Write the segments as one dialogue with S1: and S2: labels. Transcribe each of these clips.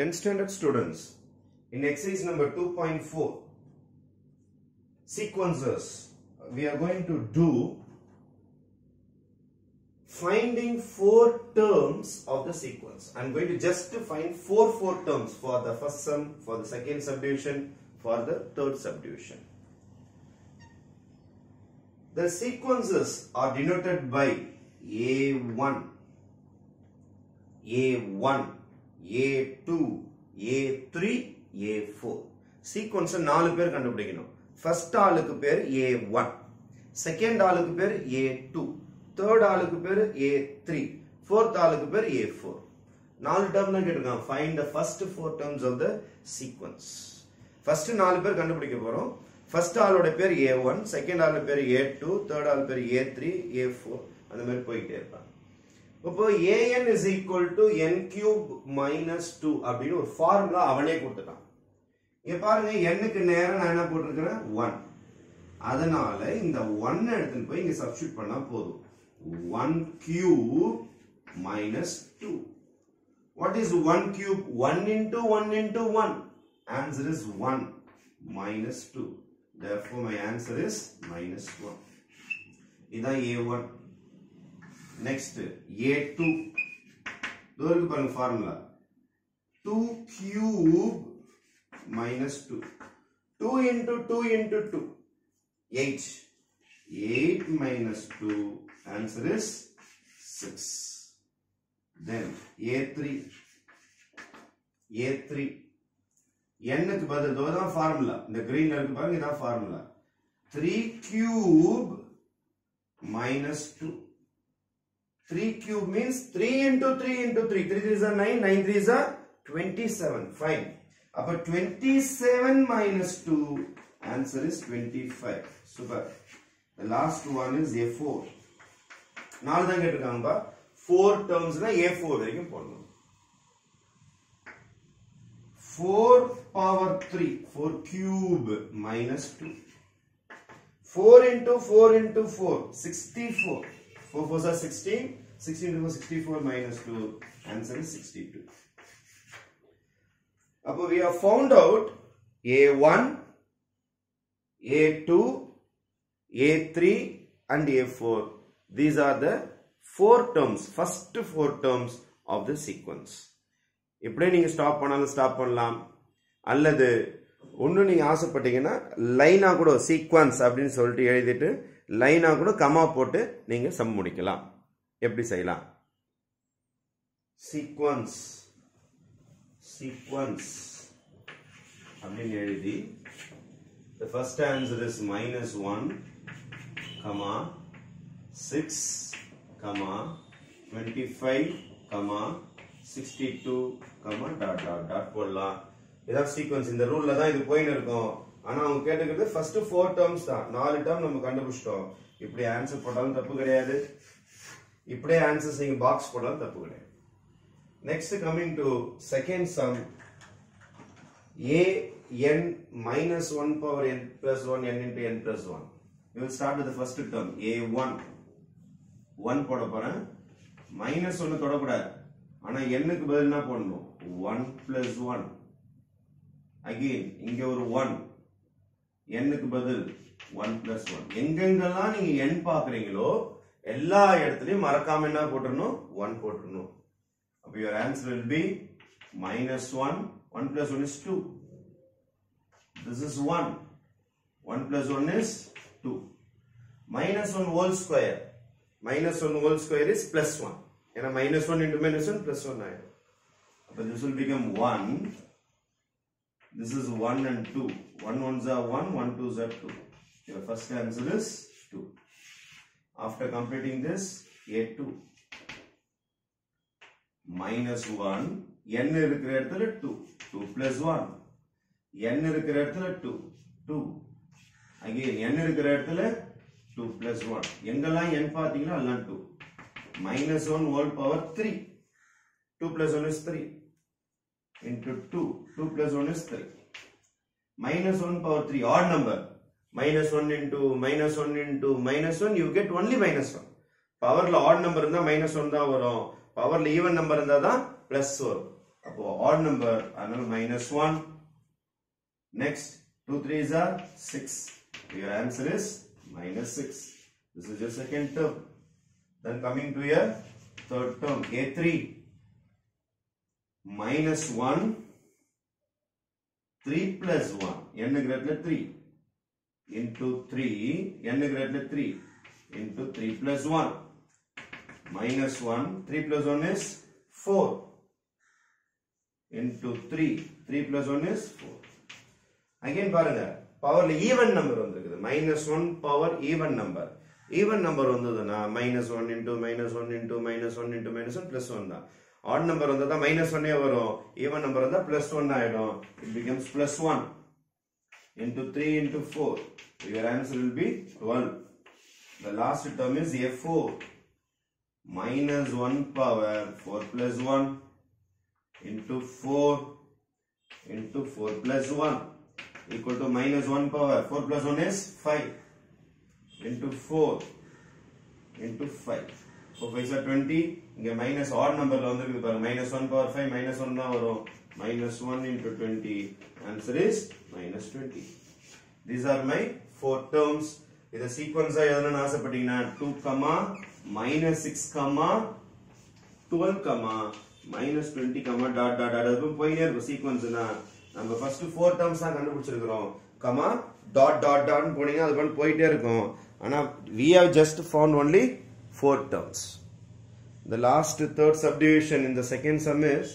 S1: 10th standard students in exercise number 2.4 sequences. We are going to do finding four terms of the sequence. I'm going to just find four four terms for the first sum for the second subdivision for the third subdivision. The sequences are denoted by a1 a1 a2 a3 a4 sequence நாலு பேர் கண்டுபிடிக்கணும். First ஆளுக்கு பேர் ஏ one second ஆளுக்கு பேர் ஏ two third ஆளுக்கு பேர் A three fourth ஆளுக்கு பேர் ஏ ஃபோர் நாலு டேர்ம் தான் கேட்டிருக்கான் find the first four terms of the sequence first நாலு பேர் கண்டுபிடிக்க போறோம். ஃபர்ஸ்ட் ஆளோட பேர் ஏ ஒன் செகண்ட் ஆளோட பேர் ஏ டூ தேர்ட் ஆள் பேர் a3 a4 அந்த மாதிரி போயிட்டே இருப்பாங்க. இப்போ a n is equal to n cube minus two அப்படின்னு ஒரு ஃபார்முலா அவனே கொடுத்துட்டான் இங்க பாருங்க எண்ணுக்கு நேரம் நான் என்ன போட்டிருக்கிறேன் ஒன் அதனால இந்த ஒன் எடுத்துன்னு போய் இங்க சப்ஸ்டியூட் பண்ணா போதும் one cube minus two what is one cube one into one into one answer is one minus two therefore my answer is minus 1 இதான் ஒன் next a2 இதோ இருக்கு பாருங்க formula 2 cube minus 2 2 into 2 into 2 8 8 minus 2 answer is 6 then a3 a3 n-க்கு பதில் இதோ தான் formula இந்த கிரீன்ல இருக்கு பாருங்க இதான் formula 3 cube minus 2 3 cube means 3 into 3 into 3 3 3 is a 9 9 3 is a 27 fine அப்ப 27 minus 2 answer is 25 super the last one is a4 நாலு தான் கேட்டிருக்காங்கப்பா 4 termsனா a4 வரைக்கும் போடணும் 4 power 3 4 cube minus 2 4 into 4 into 4 64 4 4s are 16 16 into 4 64 minus 2 answer is 62 அப்போ we have found out a1 a2 a3 and a4 these are the four terms first four terms of the sequence. இப்படியே நீங்க stop பண்ணாலும் stop பண்ணலாம். அல்லது ஒன்று நீங்க ஆசைப்பட்டீங்கன்னா லைனா கூட சீக்வன்ஸ் அப்படின்னு சொல்லிட்டு எழுதிட்டு லைனா கூட கமா போட்டு நீங்க சம் முடிக்கலாம். எப்படி செய்யலாம்? சீக்வன்ஸ் சீக்வன்ஸ் அப்படின்னு எழுதி the first answer is minus 1 comma 6 comma 25 comma 62 comma dot dot dot போடலாம். இதான் சீக்வன்ஸ் இந்த ரூல்ல தான் இது போயின்னு இருக்கும். ஆனா அவங்க கேட்டுக்கிறது ஃபர்ஸ்ட் ஃபோர் டேர்ம்ஸ் தான். நாலு டேர்ம் நம்ம கண்டுபிடிச்சிட்டோம். இப்படி ஆன்சர் போட்டாலும் தப்பு கிடையாது. இப்படியே ஆன்சர்ஸ் நீங்கள் பாக்ஸ் போடலாம் தப்பு கிடையாது. Next coming to second sum a n minus one power n plus one n into n plus one you start with first term a one one போட போகிறேன் மைனஸ் ஒன்று தொடக்கூடாது. ஆனால் என்னுக்கு பதில் என்ன போடணும்? ஒன் பிளஸ் ஒன் அகெயின் இங்கே ஒரு ஒன் என்னுக்கு பதில் ஒன் பிளஸ் ஒன் எங்கெங்கெல்லாம் நீங்கள் எண் பார்க்குறீங்களோ எல்லா இடத்துலயும் மறக்காம என்ன போட்டுறணும் 1 போட்டுறணும் அப்ப your answer will be minus 1 1 plus 1 is 2 this is 1 1 plus 1 is 2 minus 1 whole square minus 1 whole square is plus 1 ஏன்னா minus 1 into minus 1 plus 1 ஆயிடும் அப்ப this will become 1 this is 1 and 2 1 ones are 1 1 twos are 2 your first answer is 2 after completing this a2 minus 1 n இருக்கிற இடத்துல 2 2 plus 1 n இருக்கிற இடத்துல 2 2 again n இருக்கிற இடத்துல 2 plus 1 எங்கெல்லாம் n பாத்தீங்களோ எல்லாம் 2 minus 1 whole power 3 2 plus 1 is 3 into 2 2 plus 1 is 3 minus 1 power 3 odd number minus 1 into minus 1 into minus 1 you get only minus 1 பவர்ல odd number இருந்தா மைனஸ் ஒன் தான் வரும் பவர்ல ஈவன் நம்பர் இருந்தா தான் பிளஸ் வரும் அப்போ odd number அதனால minus 1 next 2 3s are 6 your answer is minus 6 this is your second term then coming to your third term a3 minus 1 3 plus 1 n greater 3 into 3 n greater 3 into 3 plus 1 minus 1 3 plus 1 is 4 into 3 3 plus 1 is 4 again பாருங்க பவர்ல even number வந்திருக்குது. Minus one power even number even number வந்ததுன்னா minus one into minus one into minus one into minus one plus one தான். Odd number வந்தா minus ஒன்னே வரும். Even number வந்தா plus one ஆயிடும். It becomes plus one into 3 into 4 your answer will be 12 the last term is f4 minus 1 power 4 plus 1 into 4 into 4 plus 1 equal to minus 1 power 4 plus 1 is 5 into 4 into 5 4 5 are 20 இங்க minus odd numberல வந்திருக்கு பாருங்க minus 1 power 5 minus 1 தான் வரும் minus 1 into 20 answer is minus 20 these are my four terms இத sequence ஆ எழுதணும்னு 2 minus 6 12 minus 20 dot dot dot அதுப்பும் போயினே sequence சீக்வன்ஸ்னா நம்ம ஃபர்ஸ்ட் ஃபோர் டேர்ம்ஸ் தான் கண்டுபிடிச்சிருக்கிறோம் கமா dot dot டாட் போனீங்கன்னா அது பண்ணி போயிட்டே இருக்கும் ஆனா we have just found only 4 terms the last third subdivision in the second sum is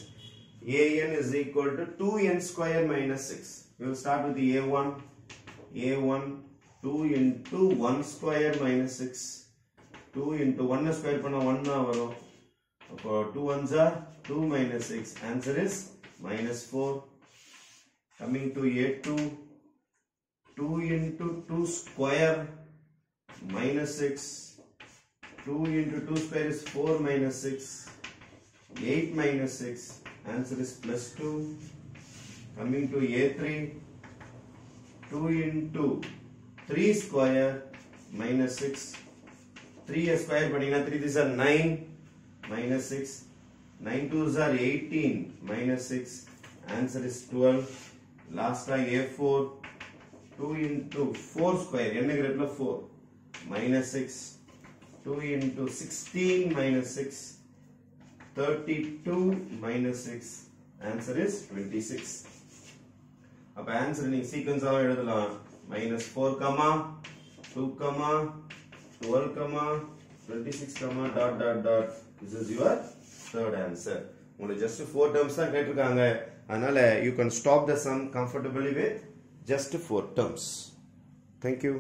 S1: an is equal to 2n square minus 6 we will start with the a1 a1 2 into 1 square minus 6 2 into 1 square பண்ணா 1 தான் வரும் அப்போ 2 ones are 2 minus 6 answer is minus 4 coming to a2 2 into 2 square minus 6 2 into 2 square is 4 minus 6 8 minus 6 answer is plus 2 coming to a3 2 into 3 square minus 6 3 square panina 3 these are 9 minus 6 9 2s are 18 minus 6 answer is 12 last time a4 2 into 4 square. n 4 minus 6 2 into 16 minus 6 32 minus 6 answer is 26 அப்ப answer நீங்க சீக்வன்ஸாவும் எழுதலாம். Minus four comma two comma twelve comma twenty six comma dot dot dot this is your third answer உங்களுக்கு just four terms தான் கேட்டிருக்காங்க. அதனால you can stop the sum comfortably with just four terms thank you